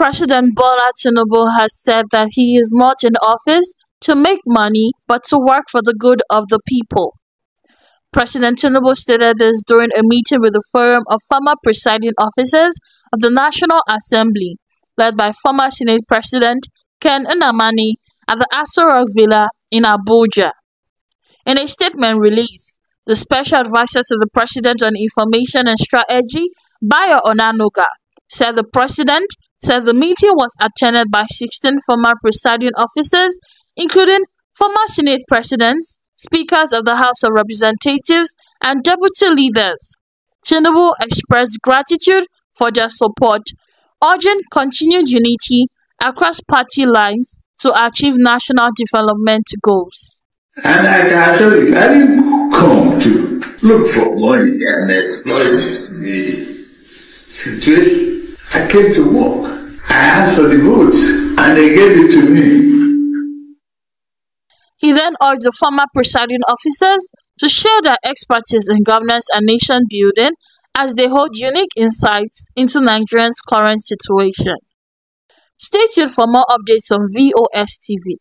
President Bola Tinubu has said that he is not in office to make money but to work for the good of the people. President Tinubu stated this during a meeting with the Forum of Former Presiding Officers of the National Assembly, led by former Senate President Ken Nnamani at the Aso Rock Villa in Abuja. In a statement released, the Special Advisor to the President on Information and Strategy, Bayo Onanuga, said the President said the meeting was attended by 16 former presiding officers, including former Senate presidents, speakers of the House of Representatives, and deputy leaders. Tinubu expressed gratitude for their support, urging continued unity across party lines to achieve national development goals. And I can tell you, I didn't come to look for money and exploit the situation. I came to work. Asked for the votes and they gave it to me. He then urged the former presiding officers to share their expertise in governance and nation building as they hold unique insights into Nigerians' current situation. Stay tuned for more updates on VOS TV.